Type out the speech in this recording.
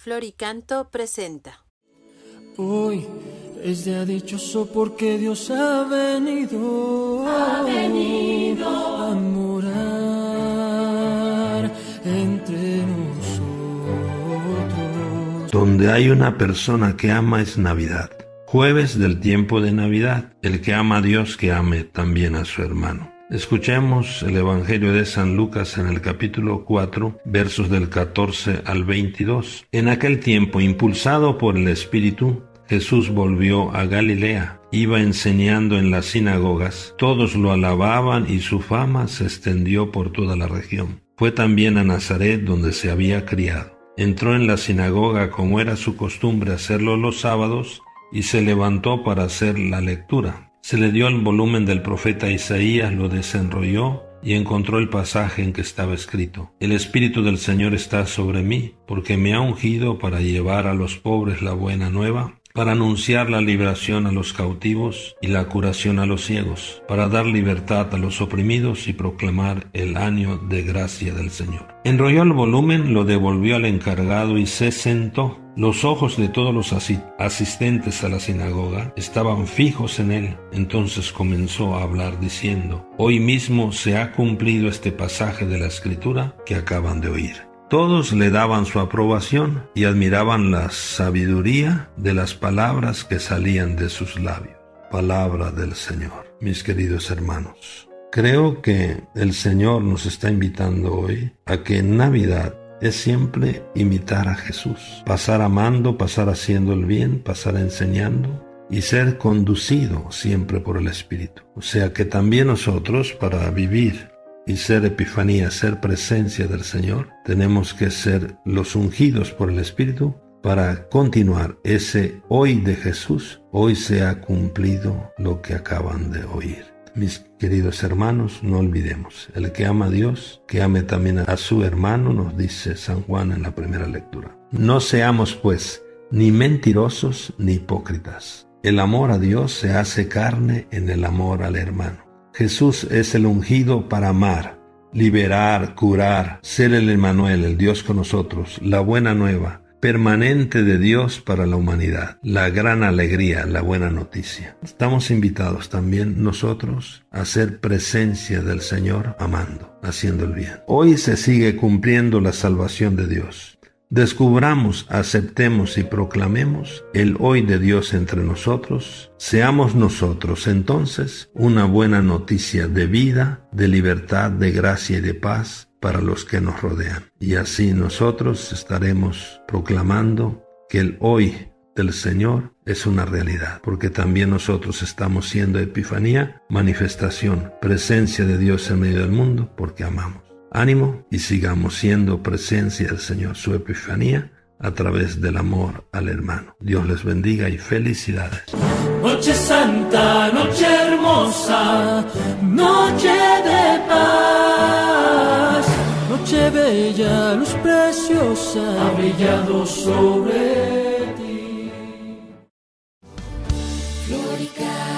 Floricanto presenta. Hoy es día dichoso porque Dios ha venido, ha venido a morar entre nosotros. Donde hay una persona que ama es Navidad. Jueves del tiempo de Navidad. El que ama a Dios que ame también a su hermano. Escuchemos el Evangelio de San Lucas en el capítulo 4, versos del 14 al 22. En aquel tiempo, impulsado por el Espíritu, Jesús volvió a Galilea. Iba enseñando en las sinagogas. Todos lo alababan y su fama se extendió por toda la región. Fue también a Nazaret donde se había criado. Entró en la sinagoga como era su costumbre hacerlo los sábados y se levantó para hacer la lectura. Se le dio el volumen del profeta Isaías, lo desenrolló y encontró el pasaje en que estaba escrito. El Espíritu del Señor está sobre mí, porque me ha ungido para llevar a los pobres la buena nueva, para anunciar la liberación a los cautivos y la curación a los ciegos, para dar libertad a los oprimidos y proclamar el año de gracia del Señor. Enrolló el volumen, lo devolvió al encargado y se sentó. Los ojos de todos los asistentes a la sinagoga estaban fijos en él. Entonces comenzó a hablar diciendo, Hoy mismo se ha cumplido este pasaje de la escritura que acaban de oír. Todos le daban su aprobación y admiraban la sabiduría de las palabras que salían de sus labios. Palabra del Señor. Mis queridos hermanos, creo que el Señor nos está invitando hoy a que en Navidad es siempre imitar a Jesús, pasar amando, pasar haciendo el bien, pasar enseñando y ser conducido siempre por el Espíritu. O sea que también nosotros para vivir y ser epifanía, ser presencia del Señor, tenemos que ser los ungidos por el Espíritu para continuar ese hoy de Jesús. Hoy se ha cumplido lo que acaban de oír. Mis queridos hermanos, no olvidemos, el que ama a Dios, que ame también a su hermano, nos dice San Juan en la primera lectura. No seamos, pues, ni mentirosos ni hipócritas. El amor a Dios se hace carne en el amor al hermano. Jesús es el ungido para amar, liberar, curar, ser el Emmanuel, el Dios con nosotros, la buena nueva, permanente de Dios para la humanidad, la gran alegría, la buena noticia. Estamos invitados también nosotros a ser presencia del Señor amando, haciendo el bien. Hoy se sigue cumpliendo la salvación de Dios. Descubramos, aceptemos y proclamemos el hoy de Dios entre nosotros. Seamos nosotros entonces una buena noticia de vida, de libertad, de gracia y de paz para los que nos rodean. Y así nosotros estaremos proclamando que el hoy del Señor es una realidad, porque también nosotros estamos siendo epifanía, manifestación, presencia de Dios en medio del mundo, porque amamos. Ánimo y sigamos siendo presencia del Señor, su epifanía, a través del amor al hermano. Dios les bendiga y felicidades. Noche santa, noche hermosa, noche de paz, estrella, luz preciosa, ha brillado sobre ti. Florica.